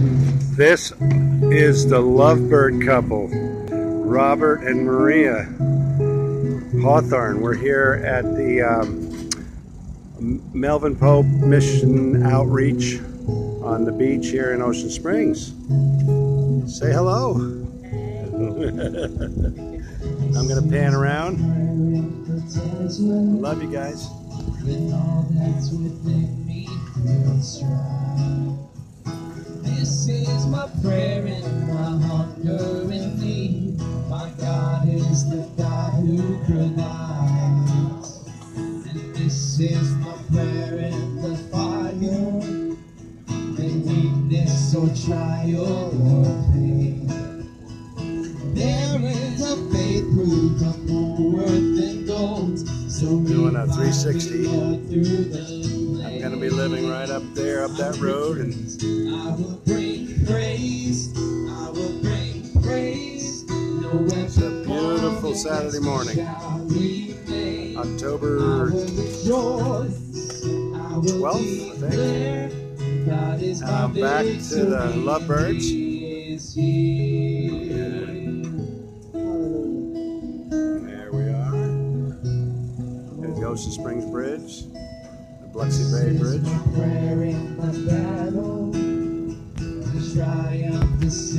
This is the lovebird couple, Robert and Maria Hawthorne. We're here at the um, Melvin Pope Mission Outreach on the beach here in Ocean Springs. Say hello. I'm going to pan around. Love you guys. My prayer and my hunger and need. My God is the God who provides. And this is my prayer and the fire. In weakness or trial or pain. There is a faith proof of more worth than gold. So Doing a we 360. find through the I'm going to be living right up there, up that road, and I will bring praise. I will bring praise. No it's a beautiful Saturday morning, October 12th, I think. I'm um, back to the Lovebirds. There we are. There's the Ocean Springs Bridge, the Biloxi Bay Bridge. Triumph the sin.